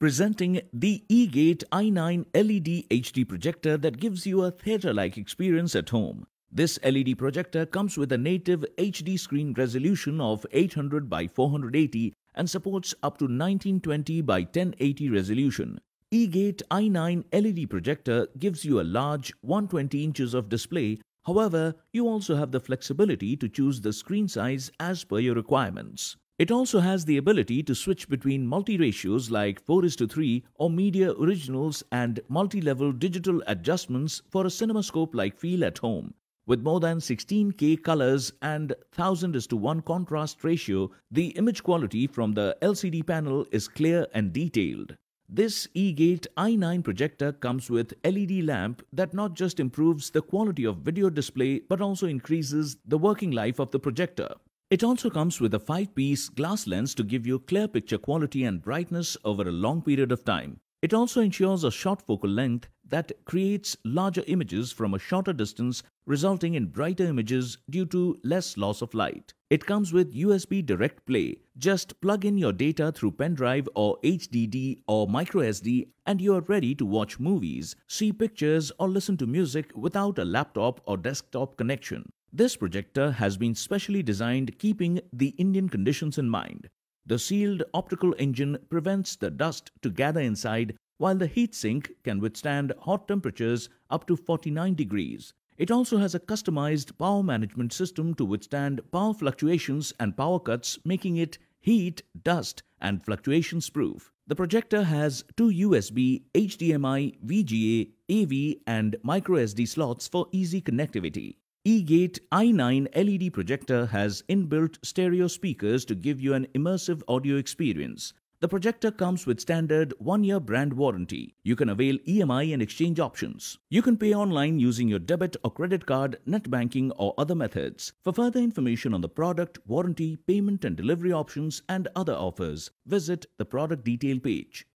Presenting the eGate i9 LED HD projector that gives you a theatre-like experience at home. This LED projector comes with a native HD screen resolution of 800 by 480 and supports up to 1920 by 1080 resolution. eGate i9 LED projector gives you a large 120 inches of display. However, you also have the flexibility to choose the screen size as per your requirements. It also has the ability to switch between multi-ratios like 4 is to 3 or media originals and multi-level digital adjustments for a cinemascope-like feel at home. With more than 16K colors and 1000 is to 1 contrast ratio, the image quality from the LCD panel is clear and detailed. This eGate i9 projector comes with LED lamp that not just improves the quality of video display but also increases the working life of the projector. It also comes with a 5-piece glass lens to give you clear picture quality and brightness over a long period of time. It also ensures a short focal length that creates larger images from a shorter distance resulting in brighter images due to less loss of light. It comes with USB Direct Play. Just plug in your data through pen drive or HDD or microSD and you are ready to watch movies, see pictures or listen to music without a laptop or desktop connection. This projector has been specially designed keeping the Indian conditions in mind. The sealed optical engine prevents the dust to gather inside while the heatsink can withstand hot temperatures up to 49 degrees. It also has a customized power management system to withstand power fluctuations and power cuts making it heat, dust and fluctuations proof. The projector has two USB, HDMI, VGA, AV and microSD slots for easy connectivity eGate i9 LED projector has inbuilt stereo speakers to give you an immersive audio experience. The projector comes with standard 1-year brand warranty. You can avail EMI and exchange options. You can pay online using your debit or credit card, net banking or other methods. For further information on the product, warranty, payment and delivery options and other offers, visit the product detail page.